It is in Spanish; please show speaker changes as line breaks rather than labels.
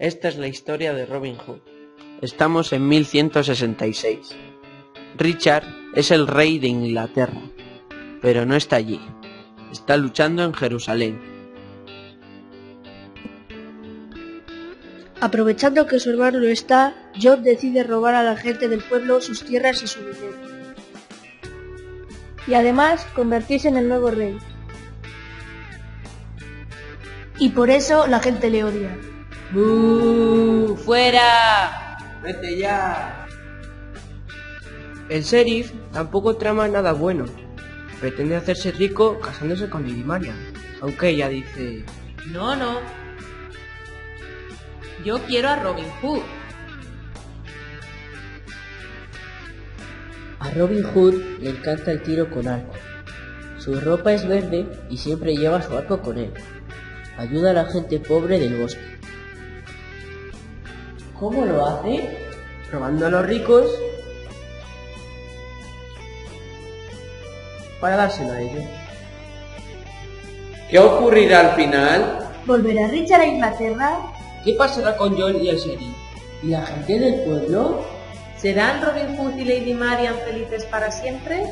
Esta es la historia de Robin Hood. Estamos en 1166. Richard es el rey de Inglaterra, pero no está allí. Está luchando en Jerusalén.
Aprovechando que su hermano no está, John decide robar a la gente del pueblo sus tierras y su dinero. Y además convertirse en el nuevo rey. Y por eso la gente le odia.
¡Bú! ¡Fuera!
¡Vete ya! El sheriff tampoco trama nada bueno. Pretende hacerse rico casándose con Lady Marian, aunque ella dice...
No, no. Yo quiero a Robin Hood.
A Robin Hood le encanta el tiro con arco. Su ropa es verde y siempre lleva su arco con él. Ayuda a la gente pobre del bosque. ¿Cómo lo hace?
Robando a los ricos para dárselo a ellos.
¿Qué ocurrirá al final?
¿Volverá Richard a Inglaterra?
¿Qué pasará con John y el sheriff?
¿Y la gente del pueblo?
¿Serán Robin Hood y Lady Marian felices para siempre?